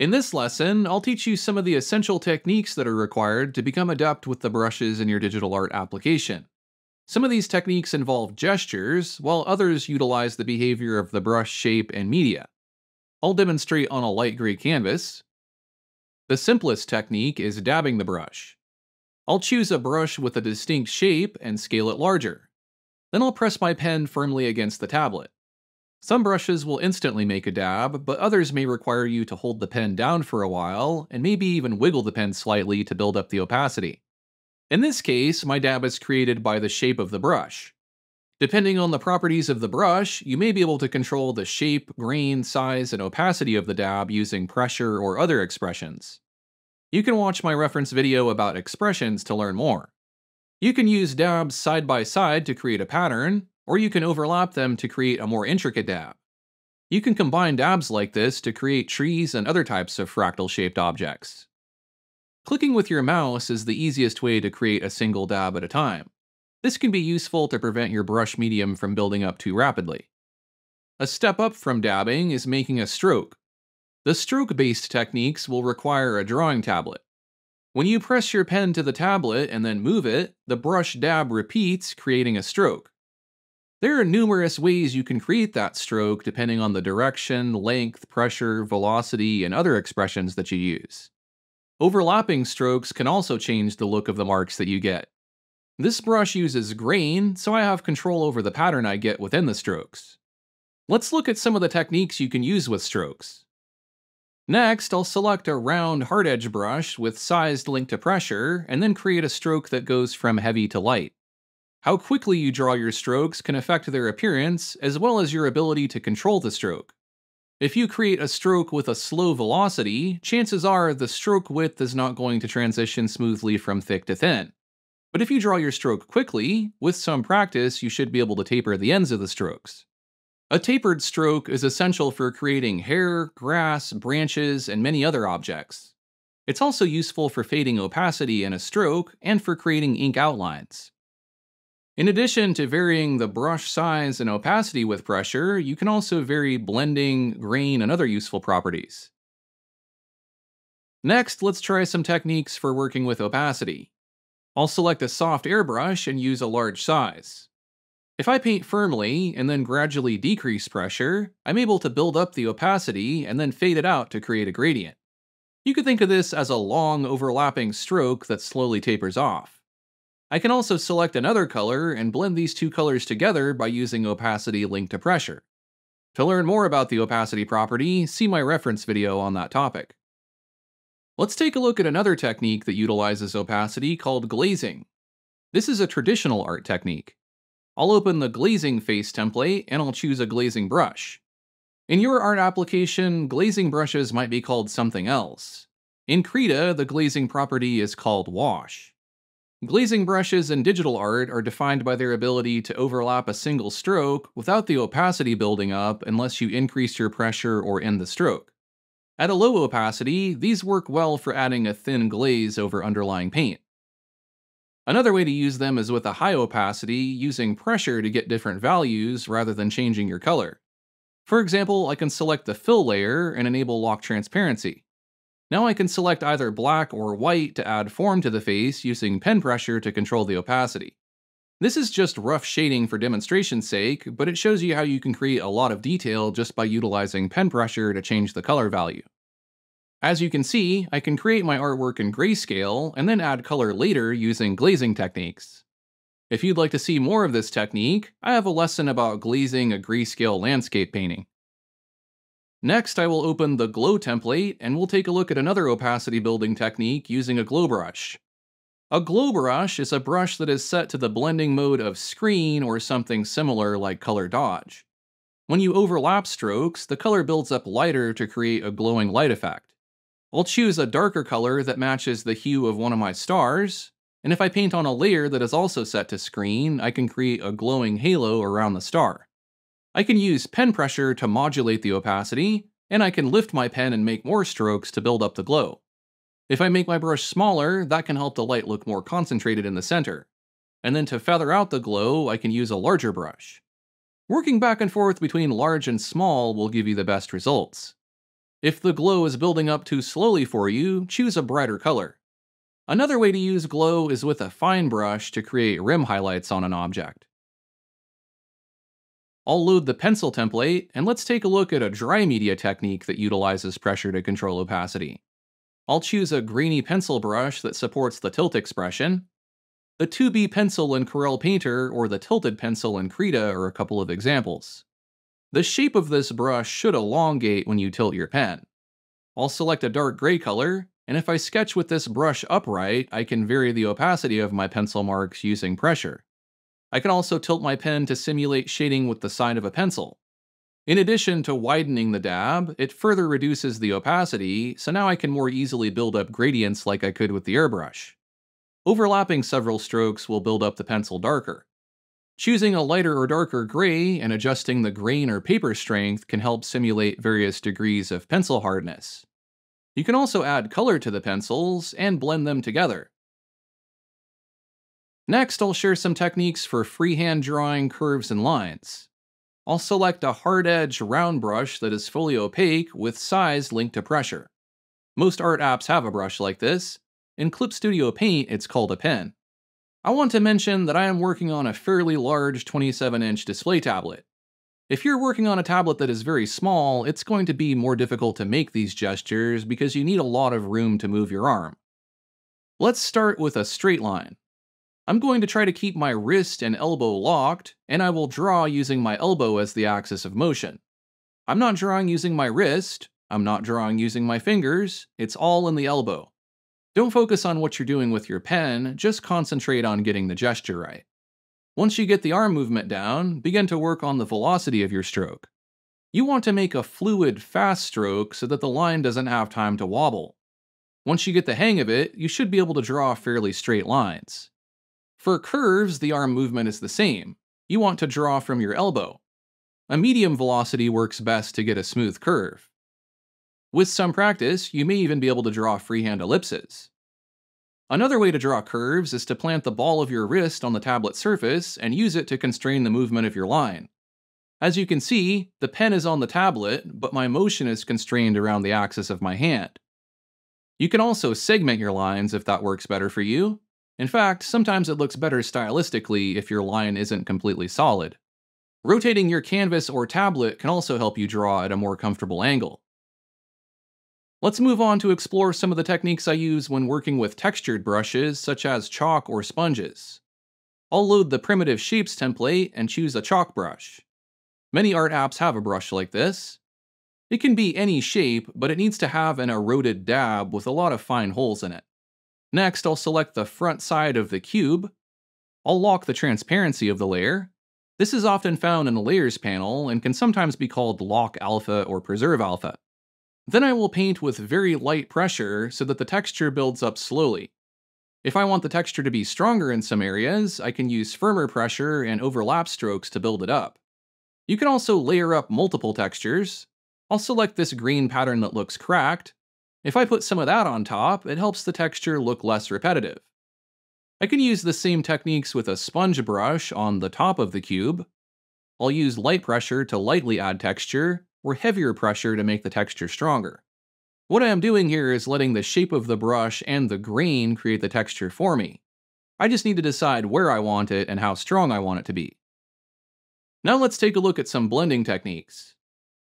In this lesson, I'll teach you some of the essential techniques that are required to become adept with the brushes in your digital art application. Some of these techniques involve gestures, while others utilize the behavior of the brush shape and media. I'll demonstrate on a light gray canvas. The simplest technique is dabbing the brush. I'll choose a brush with a distinct shape and scale it larger. Then I'll press my pen firmly against the tablet. Some brushes will instantly make a dab, but others may require you to hold the pen down for a while, and maybe even wiggle the pen slightly to build up the opacity. In this case, my dab is created by the shape of the brush. Depending on the properties of the brush, you may be able to control the shape, grain, size, and opacity of the dab using pressure or other expressions. You can watch my reference video about expressions to learn more. You can use dabs side by side to create a pattern, or you can overlap them to create a more intricate dab. You can combine dabs like this to create trees and other types of fractal-shaped objects. Clicking with your mouse is the easiest way to create a single dab at a time. This can be useful to prevent your brush medium from building up too rapidly. A step up from dabbing is making a stroke. The stroke-based techniques will require a drawing tablet. When you press your pen to the tablet and then move it, the brush dab repeats, creating a stroke. There are numerous ways you can create that stroke depending on the direction, length, pressure, velocity, and other expressions that you use. Overlapping strokes can also change the look of the marks that you get. This brush uses grain, so I have control over the pattern I get within the strokes. Let's look at some of the techniques you can use with strokes. Next, I'll select a round hard edge brush with sized link to pressure, and then create a stroke that goes from heavy to light. How quickly you draw your strokes can affect their appearance, as well as your ability to control the stroke. If you create a stroke with a slow velocity, chances are the stroke width is not going to transition smoothly from thick to thin. But if you draw your stroke quickly, with some practice you should be able to taper the ends of the strokes. A tapered stroke is essential for creating hair, grass, branches, and many other objects. It's also useful for fading opacity in a stroke and for creating ink outlines. In addition to varying the brush size and opacity with pressure, you can also vary blending, grain, and other useful properties. Next, let's try some techniques for working with opacity. I'll select a soft airbrush and use a large size. If I paint firmly and then gradually decrease pressure, I'm able to build up the opacity and then fade it out to create a gradient. You could think of this as a long overlapping stroke that slowly tapers off. I can also select another color and blend these two colors together by using opacity linked to pressure. To learn more about the opacity property, see my reference video on that topic. Let's take a look at another technique that utilizes opacity called glazing. This is a traditional art technique. I'll open the glazing face template and I'll choose a glazing brush. In your art application, glazing brushes might be called something else. In Krita, the glazing property is called wash. Glazing brushes in digital art are defined by their ability to overlap a single stroke without the opacity building up unless you increase your pressure or end the stroke. At a low opacity, these work well for adding a thin glaze over underlying paint. Another way to use them is with a high opacity, using pressure to get different values rather than changing your color. For example, I can select the fill layer and enable lock transparency. Now I can select either black or white to add form to the face using pen pressure to control the opacity. This is just rough shading for demonstration's sake, but it shows you how you can create a lot of detail just by utilizing pen pressure to change the color value. As you can see, I can create my artwork in grayscale and then add color later using glazing techniques. If you'd like to see more of this technique, I have a lesson about glazing a grayscale landscape painting. Next, I will open the Glow template and we'll take a look at another opacity building technique using a glow brush. A glow brush is a brush that is set to the blending mode of screen or something similar like color dodge. When you overlap strokes, the color builds up lighter to create a glowing light effect. I'll choose a darker color that matches the hue of one of my stars, and if I paint on a layer that is also set to screen, I can create a glowing halo around the star. I can use pen pressure to modulate the opacity, and I can lift my pen and make more strokes to build up the glow. If I make my brush smaller, that can help the light look more concentrated in the center. And then to feather out the glow, I can use a larger brush. Working back and forth between large and small will give you the best results. If the glow is building up too slowly for you, choose a brighter color. Another way to use glow is with a fine brush to create rim highlights on an object. I'll load the pencil template, and let's take a look at a dry media technique that utilizes pressure to control opacity. I'll choose a grainy pencil brush that supports the tilt expression. The 2B pencil in Corel Painter or the tilted pencil in Krita are a couple of examples. The shape of this brush should elongate when you tilt your pen. I'll select a dark gray color, and if I sketch with this brush upright, I can vary the opacity of my pencil marks using pressure. I can also tilt my pen to simulate shading with the side of a pencil. In addition to widening the dab, it further reduces the opacity, so now I can more easily build up gradients like I could with the airbrush. Overlapping several strokes will build up the pencil darker. Choosing a lighter or darker gray and adjusting the grain or paper strength can help simulate various degrees of pencil hardness. You can also add color to the pencils and blend them together. Next, I'll share some techniques for freehand drawing curves and lines. I'll select a hard edge round brush that is fully opaque with size linked to pressure. Most art apps have a brush like this. In Clip Studio Paint, it's called a pen. I want to mention that I am working on a fairly large 27-inch display tablet. If you're working on a tablet that is very small, it's going to be more difficult to make these gestures because you need a lot of room to move your arm. Let's start with a straight line. I'm going to try to keep my wrist and elbow locked, and I will draw using my elbow as the axis of motion. I'm not drawing using my wrist, I'm not drawing using my fingers, it's all in the elbow. Don't focus on what you're doing with your pen, just concentrate on getting the gesture right. Once you get the arm movement down, begin to work on the velocity of your stroke. You want to make a fluid, fast stroke so that the line doesn't have time to wobble. Once you get the hang of it, you should be able to draw fairly straight lines. For curves, the arm movement is the same. You want to draw from your elbow. A medium velocity works best to get a smooth curve. With some practice, you may even be able to draw freehand ellipses. Another way to draw curves is to plant the ball of your wrist on the tablet surface and use it to constrain the movement of your line. As you can see, the pen is on the tablet, but my motion is constrained around the axis of my hand. You can also segment your lines if that works better for you. In fact, sometimes it looks better stylistically if your line isn't completely solid. Rotating your canvas or tablet can also help you draw at a more comfortable angle. Let's move on to explore some of the techniques I use when working with textured brushes, such as chalk or sponges. I'll load the Primitive Shapes template and choose a chalk brush. Many art apps have a brush like this. It can be any shape, but it needs to have an eroded dab with a lot of fine holes in it. Next, I'll select the front side of the cube. I'll lock the transparency of the layer. This is often found in the Layers panel and can sometimes be called Lock Alpha or Preserve Alpha. Then I will paint with very light pressure so that the texture builds up slowly. If I want the texture to be stronger in some areas, I can use firmer pressure and overlap strokes to build it up. You can also layer up multiple textures. I'll select this green pattern that looks cracked. If I put some of that on top, it helps the texture look less repetitive. I can use the same techniques with a sponge brush on the top of the cube. I'll use light pressure to lightly add texture, or heavier pressure to make the texture stronger. What I am doing here is letting the shape of the brush and the grain create the texture for me. I just need to decide where I want it and how strong I want it to be. Now let's take a look at some blending techniques.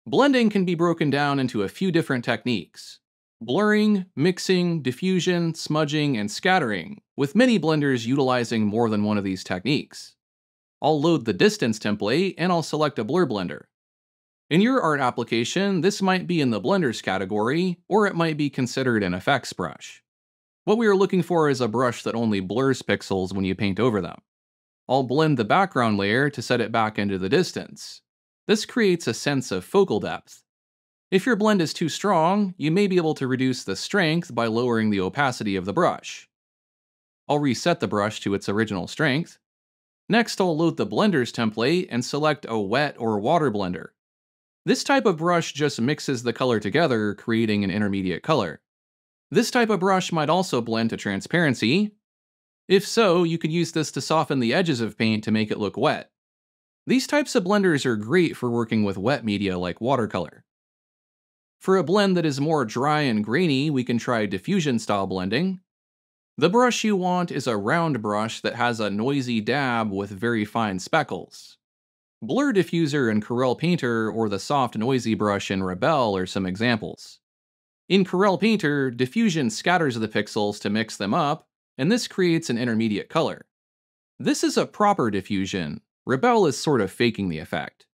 Blending can be broken down into a few different techniques. Blurring, mixing, diffusion, smudging, and scattering, with many blenders utilizing more than one of these techniques. I'll load the distance template and I'll select a blur blender. In your art application, this might be in the blenders category, or it might be considered an effects brush. What we are looking for is a brush that only blurs pixels when you paint over them. I'll blend the background layer to set it back into the distance. This creates a sense of focal depth. If your blend is too strong, you may be able to reduce the strength by lowering the opacity of the brush. I'll reset the brush to its original strength. Next, I'll load the blenders template and select a wet or water blender. This type of brush just mixes the color together, creating an intermediate color. This type of brush might also blend to transparency. If so, you could use this to soften the edges of paint to make it look wet. These types of blenders are great for working with wet media like watercolor. For a blend that is more dry and grainy, we can try diffusion style blending. The brush you want is a round brush that has a noisy dab with very fine speckles. Blur Diffuser in Corel Painter or the soft noisy brush in Rebelle are some examples. In Corel Painter, diffusion scatters the pixels to mix them up, and this creates an intermediate color. This is a proper diffusion. Rebelle is sort of faking the effect.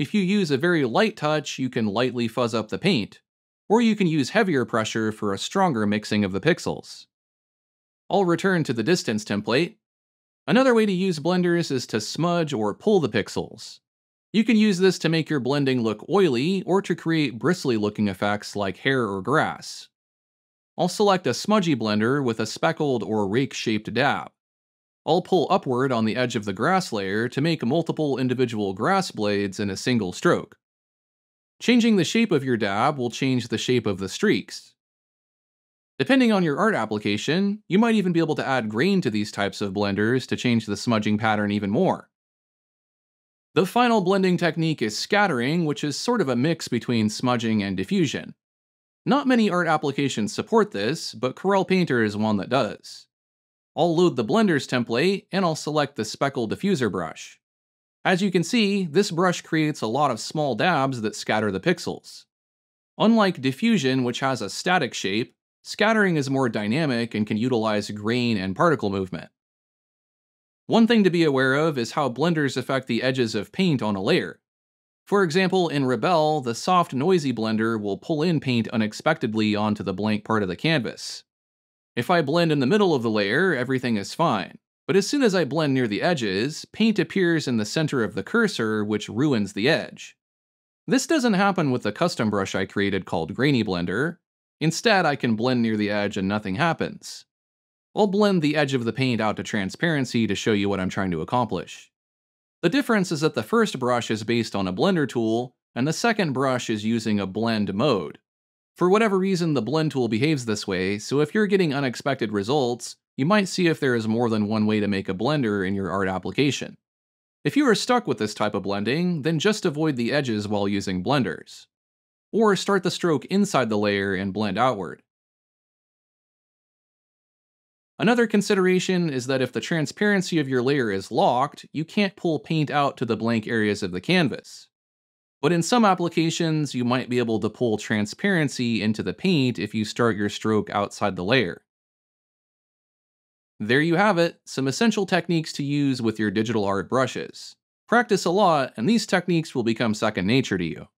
If you use a very light touch, you can lightly fuzz up the paint, or you can use heavier pressure for a stronger mixing of the pixels. I'll return to the distance template. Another way to use blenders is to smudge or pull the pixels. You can use this to make your blending look oily or to create bristly looking effects like hair or grass. I'll select a smudgy blender with a speckled or rake-shaped dab. I'll pull upward on the edge of the grass layer to make multiple individual grass blades in a single stroke. Changing the shape of your dab will change the shape of the streaks. Depending on your art application, you might even be able to add grain to these types of blenders to change the smudging pattern even more. The final blending technique is scattering, which is sort of a mix between smudging and diffusion. Not many art applications support this, but Corel Painter is one that does. I'll load the Blenders template, and I'll select the Speckle Diffuser brush. As you can see, this brush creates a lot of small dabs that scatter the pixels. Unlike diffusion, which has a static shape, scattering is more dynamic and can utilize grain and particle movement. One thing to be aware of is how blenders affect the edges of paint on a layer. For example, in Rebelle, the soft noisy blender will pull in paint unexpectedly onto the blank part of the canvas, if I blend in the middle of the layer, everything is fine. But as soon as I blend near the edges, paint appears in the center of the cursor, which ruins the edge. This doesn't happen with the custom brush I created called Grainy Blender. Instead, I can blend near the edge and nothing happens. I'll blend the edge of the paint out to transparency to show you what I'm trying to accomplish. The difference is that the first brush is based on a blender tool, and the second brush is using a blend mode. For whatever reason, the blend tool behaves this way, so if you're getting unexpected results, you might see if there is more than one way to make a blender in your art application. If you are stuck with this type of blending, then just avoid the edges while using blenders. Or start the stroke inside the layer and blend outward. Another consideration is that if the transparency of your layer is locked, you can't pull paint out to the blank areas of the canvas. But in some applications, you might be able to pull transparency into the paint if you start your stroke outside the layer. There you have it, some essential techniques to use with your digital art brushes. Practice a lot, and these techniques will become second nature to you.